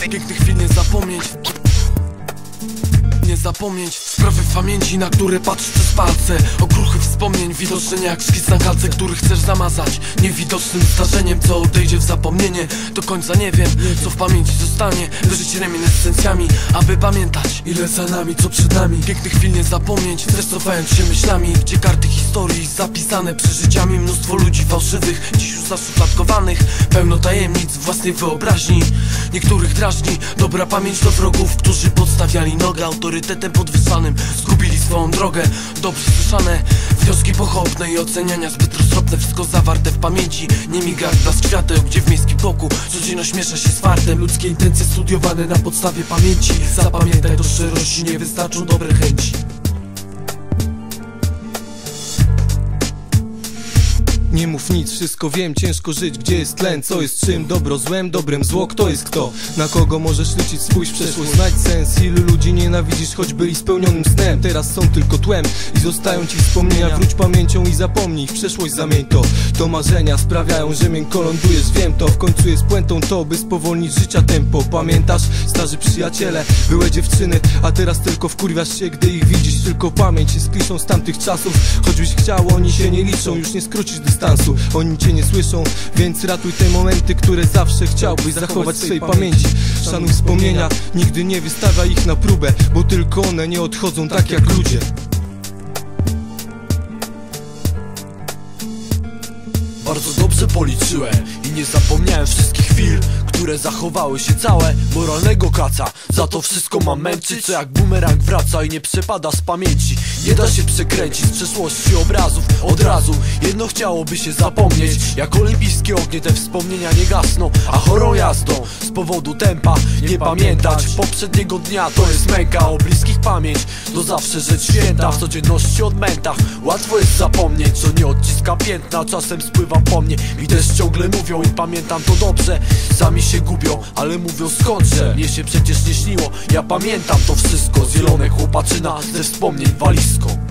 Pięknych chwil nie zapomnieć nie zapomnieć Sprawy w pamięci, na które patrz przez palce. Okruchy wspomnień, widoczne jak szkic na kalce Który chcesz zamazać. Niewidocznym zdarzeniem, co odejdzie w zapomnienie Do końca nie wiem, co w pamięci zostanie. Żyć reminiscencjami, aby pamiętać Ile za nami, co przed nami. Pięknych chwil nie zapomnieć, stresowając się myślami. Gdzie karty historii zapisane przeżyciami Mnóstwo ludzi fałszywych, dziś już zaszufladkowanych. Pełno tajemnic własnej wyobraźni Niektórych drażni. Dobra pamięć do wrogów Którzy podstawiali nogę autorytetem podwyższanym. Zgubili swoją drogę, dobrze słyszane. Wnioski pochopne i oceniania zbyt roztropne. Wszystko zawarte w pamięci. Nie miga blask świateł, gdzie w miejskim boku Codzienność miesza się z fartem. Ludzkie intencje studiowane na podstawie pamięci. Zapamiętaj, do szczerości nie wystarczą dobre chęci Nie mów nic, wszystko wiem, ciężko żyć, gdzie jest tlen Co jest czym, dobro złem, dobrem zło, kto jest kto? Na kogo możesz liczyć, spójrz przeszłość, znajdź sens. Ilu ludzi nienawidzisz, choć byli spełnionym snem? Teraz są tylko tłem i zostają ci wspomnienia. Wróć pamięcią i zapomnij, w przeszłość zamień to. To marzenia sprawiają, że miękko lądujesz, wiem to W końcu jest puentą to, by spowolnić życia tempo. Pamiętasz, starzy przyjaciele, były dziewczyny A teraz tylko wkurwiasz się, gdy ich widzisz. Tylko pamięć jest kliszą z tamtych czasów. Choćbyś chciał, oni się nie liczą, już nie skrócisz dystansu dystansu. Oni cię nie słyszą, więc ratuj te momenty, które zawsze chciałbyś zachować w swojej pamięci. Szanuj wspomnienia, nigdy nie wystawiaj ich na próbę Bo tylko one nie odchodzą tak jak ludzie. Bardzo dobrze policzyłem i nie zapomniałem wszystkich chwil które zachowały się całe Moralnego kaca. Za to wszystko mam męczyć Co jak bumerang wraca i nie przepada z pamięci. Nie da się przekręcić z przeszłości obrazów Od razu. Jedno chciałoby się zapomnieć Jak olimpijskie ognie te wspomnienia nie gasną A chorą jazdą z powodu tempa Nie pamiętać. Poprzedniego dnia to jest męka O bliskich pamięć to zawsze rzecz święta. W codzienności odmętach łatwo jest zapomnieć Co nie odciska piętna. Czasem spływa po mnie I też ciągle mówią i pamiętam to dobrze. Sami się gubią, ale mówią skądże? Mnie się przecież nie śniło, ja pamiętam to wszystko. Zielone chłopaczyna ze wspomnień walizką